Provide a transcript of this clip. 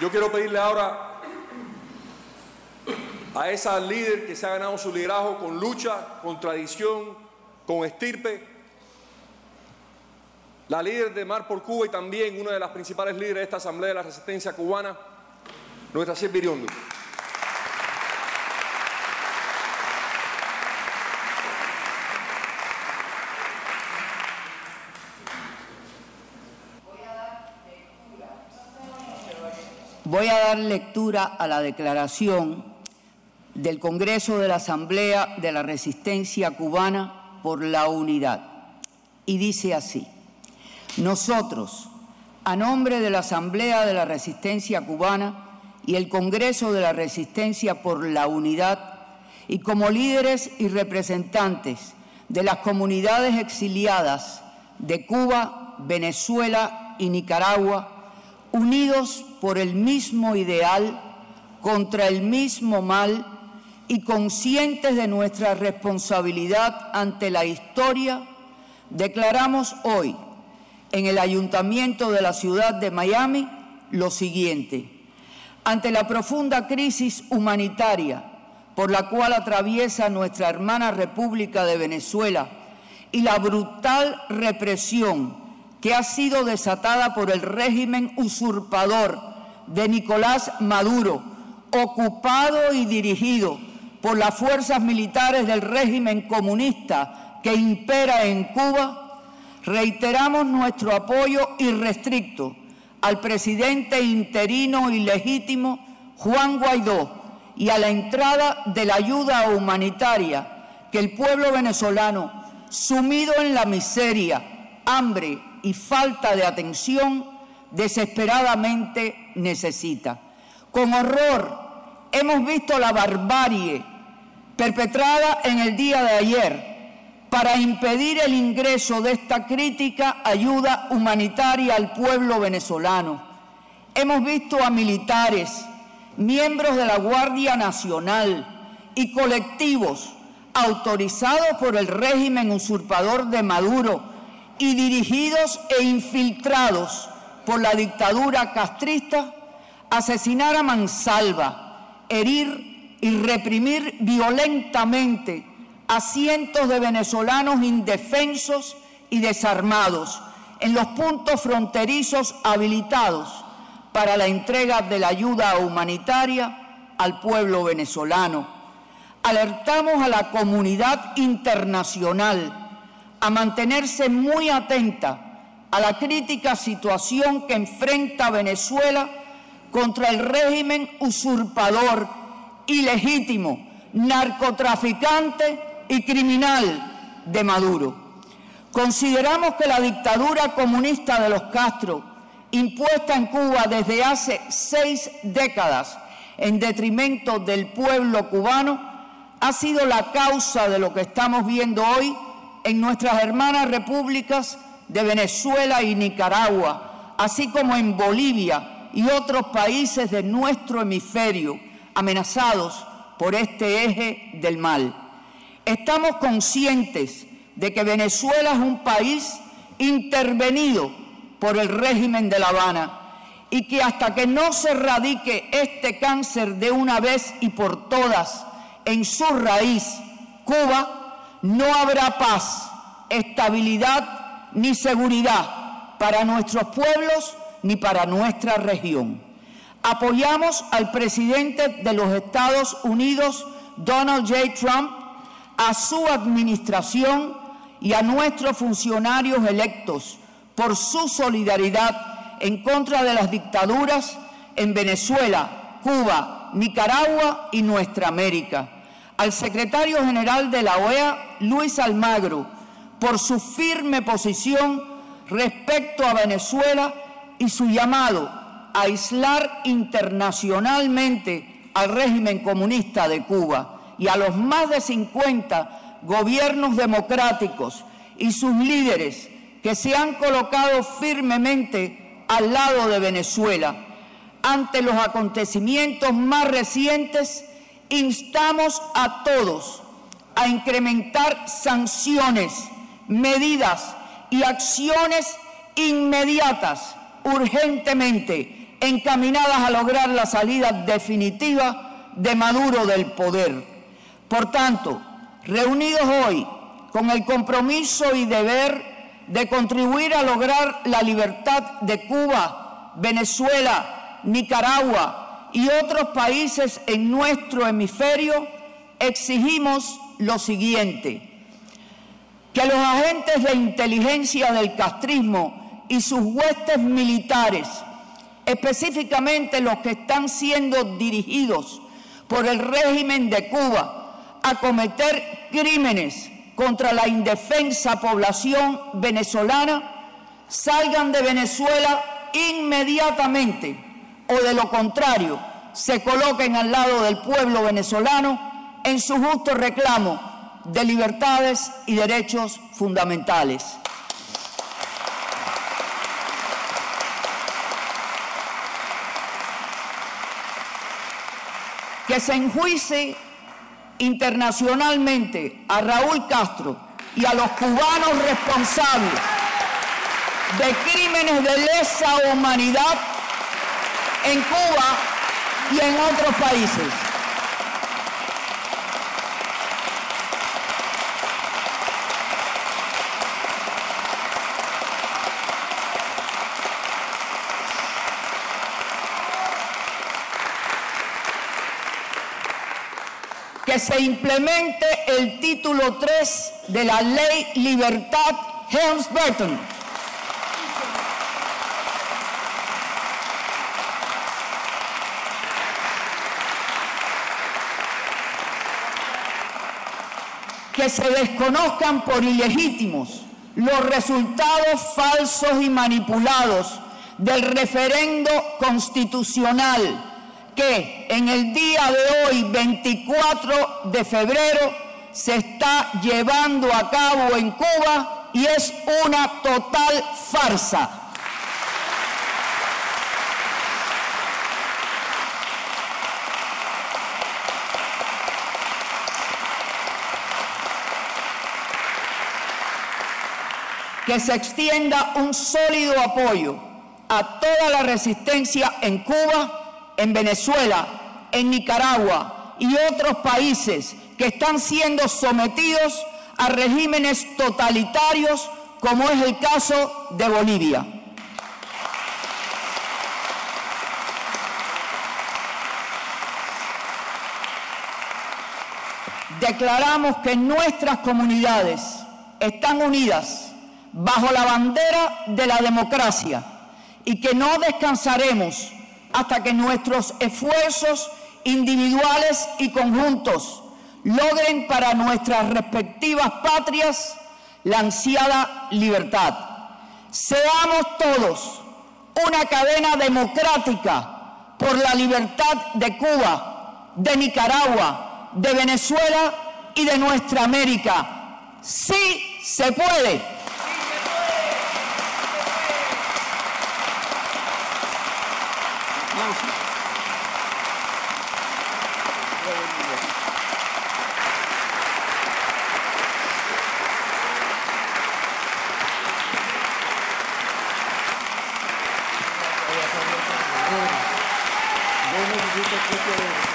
Yo quiero pedirle ahora a esa líder que se ha ganado su liderazgo con lucha, con tradición, con estirpe, la líder de Mar por Cuba y también una de las principales líderes de esta Asamblea de la Resistencia Cubana, nuestra Silvia Voy a dar lectura a la declaración del Congreso de la Asamblea de la Resistencia Cubana por la Unidad. Y dice así. Nosotros, a nombre de la Asamblea de la Resistencia Cubana y el Congreso de la Resistencia por la Unidad, y como líderes y representantes de las comunidades exiliadas de Cuba, Venezuela y Nicaragua, unidos por el mismo ideal, contra el mismo mal y conscientes de nuestra responsabilidad ante la historia, declaramos hoy en el ayuntamiento de la ciudad de Miami lo siguiente. Ante la profunda crisis humanitaria por la cual atraviesa nuestra hermana República de Venezuela y la brutal represión que ha sido desatada por el régimen usurpador de Nicolás Maduro, ocupado y dirigido por las fuerzas militares del régimen comunista que impera en Cuba, reiteramos nuestro apoyo irrestricto al presidente interino y legítimo Juan Guaidó y a la entrada de la ayuda humanitaria que el pueblo venezolano, sumido en la miseria, hambre y falta de atención, desesperadamente necesita. Con horror hemos visto la barbarie perpetrada en el día de ayer para impedir el ingreso de esta crítica ayuda humanitaria al pueblo venezolano. Hemos visto a militares, miembros de la Guardia Nacional y colectivos autorizados por el régimen usurpador de Maduro y dirigidos e infiltrados por la dictadura castrista, asesinar a mansalva, herir y reprimir violentamente a cientos de venezolanos indefensos y desarmados en los puntos fronterizos habilitados para la entrega de la ayuda humanitaria al pueblo venezolano. Alertamos a la comunidad internacional a mantenerse muy atenta a la crítica situación que enfrenta Venezuela contra el régimen usurpador, ilegítimo, narcotraficante y criminal de Maduro. Consideramos que la dictadura comunista de los Castro, impuesta en Cuba desde hace seis décadas en detrimento del pueblo cubano, ha sido la causa de lo que estamos viendo hoy en nuestras hermanas repúblicas de Venezuela y Nicaragua, así como en Bolivia y otros países de nuestro hemisferio amenazados por este eje del mal. Estamos conscientes de que Venezuela es un país intervenido por el régimen de La Habana y que hasta que no se erradique este cáncer de una vez y por todas en su raíz, Cuba, no habrá paz, estabilidad ni seguridad para nuestros pueblos ni para nuestra región. Apoyamos al presidente de los Estados Unidos, Donald J. Trump, a su administración y a nuestros funcionarios electos por su solidaridad en contra de las dictaduras en Venezuela, Cuba, Nicaragua y nuestra América. Al secretario general de la OEA, Luis Almagro, por su firme posición respecto a Venezuela y su llamado a aislar internacionalmente al régimen comunista de Cuba y a los más de 50 gobiernos democráticos y sus líderes que se han colocado firmemente al lado de Venezuela. Ante los acontecimientos más recientes, instamos a todos a incrementar sanciones, medidas y acciones inmediatas, urgentemente, encaminadas a lograr la salida definitiva de Maduro del poder. Por tanto, reunidos hoy con el compromiso y deber de contribuir a lograr la libertad de Cuba, Venezuela, Nicaragua y otros países en nuestro hemisferio, exigimos lo siguiente, que los agentes de inteligencia del castrismo y sus huestes militares, específicamente los que están siendo dirigidos por el régimen de Cuba a cometer crímenes contra la indefensa población venezolana, salgan de Venezuela inmediatamente o de lo contrario, se coloquen al lado del pueblo venezolano en su justo reclamo de libertades y derechos fundamentales. Que se enjuice internacionalmente a Raúl Castro y a los cubanos responsables de crímenes de lesa humanidad en Cuba y en otros países. que se implemente el título 3 de la ley Libertad Helms-Burton. Se desconozcan por ilegítimos los resultados falsos y manipulados del referendo constitucional que en el día de hoy, 24 de febrero, se está llevando a cabo en Cuba y es una total farsa. Que se extienda un sólido apoyo a toda la resistencia en Cuba en Venezuela, en Nicaragua y otros países que están siendo sometidos a regímenes totalitarios como es el caso de Bolivia. Declaramos que nuestras comunidades están unidas bajo la bandera de la democracia y que no descansaremos hasta que nuestros esfuerzos individuales y conjuntos logren para nuestras respectivas patrias la ansiada libertad. Seamos todos una cadena democrática por la libertad de Cuba, de Nicaragua, de Venezuela y de nuestra América. Sí se puede. Yo necesito que